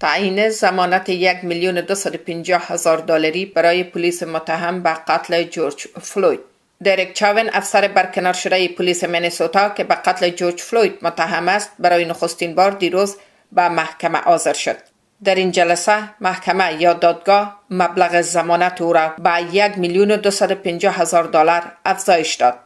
تعیین زمانت یک میلیون هزار دلاری برای پلیس متهم به قتل جورج فلوید. دریک چاون افسر برکنار شده پلیس منیسوتا که به قتل جورج فلوید متهم است برای نخستین بار دیروز به محکمه حاضر شد. در این جلسه محکمه یا دادگاه مبلغ زمانت او را به یک میلیون هزار دلار افزایش داد.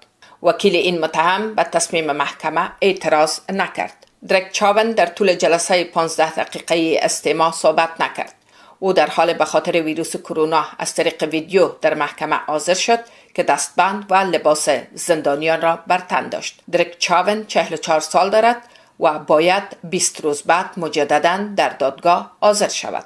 وکیل این متهم به تصمیم محکمه اعتراض نکرد. درک چاون در طول جلسه 15 دقیقه استماع صحبت نکرد. او در حال به خاطر ویروس کرونا از طریق ویدیو در محکمه حاضر شد که دستبند و لباس زندانیان را بر تن داشت. درک چاون 44 سال دارد و باید 20 روز بعد مجددا در دادگاه حاضر شود.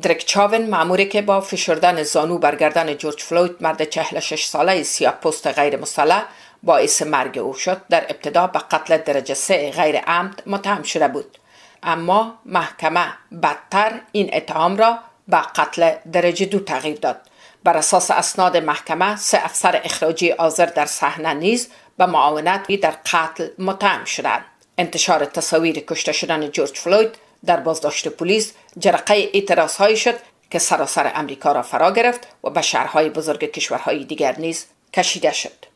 درک چاون معموری که با فشردن زانو برگردن جورج فلوید مرد 46 ساله سیاه پست غیر مسلح باعث مرگ او شد. در ابتدا به قتل درجه سه غیر عمد متهم شده بود. اما محکمه بدتر این اتهام را به قتل درجه دو تغییر داد. بر اساس اسناد محکمه سه افسر اخراجی حاضر در صحنه نیز به معاونت در قتل متهم شدند. انتشار تصاویر کشته شدن جورج فلوید در بازداشت پلیس جرقه اعتراض های شد که سراسر امریکا را فرا گرفت و به شهرهای بزرگ کشورهای دیگر نیز کشیده شد.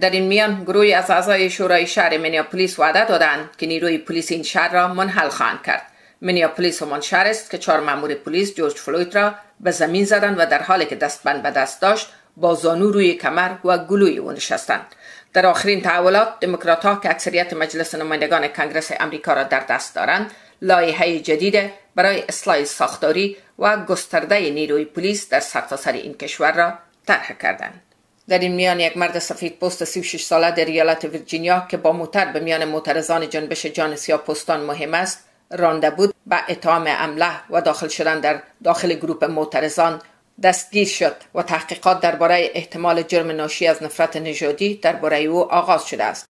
در این میان گروهی از اعضای شورای شهر منیاپولیس وعده دادند که نیروی پلیس این شهر را منحل خواهند کرد. منیاپولیس همان شهر است که چهار مامور پلیس جورج فلوید را به زمین زدند و در حالی که دستبند به دست داشت با زانو روی کمر و گلوی او نشستند. در آخرین تحولات دموکرات ها که اکثریت مجلس نمایندگان کنگرس امریکا را در دست دارند لایحه جدید برای اصلاح ساختاری و گسترده نیروی پلیس در سرتاسر این کشور را طرح کردند. در این میان یک مرد سفید پست 36 ساله در ایالت ویرجینیا که با موتر به میان معترضان جنبش جان سیاه پستان مهم است رانده بود به اتهام امله و داخل شدن در داخل گروپ معترضان دستگیر شد و تحقیقات درباره احتمال جرم ناشی از نفرت نژادی درباره او آغاز شده است.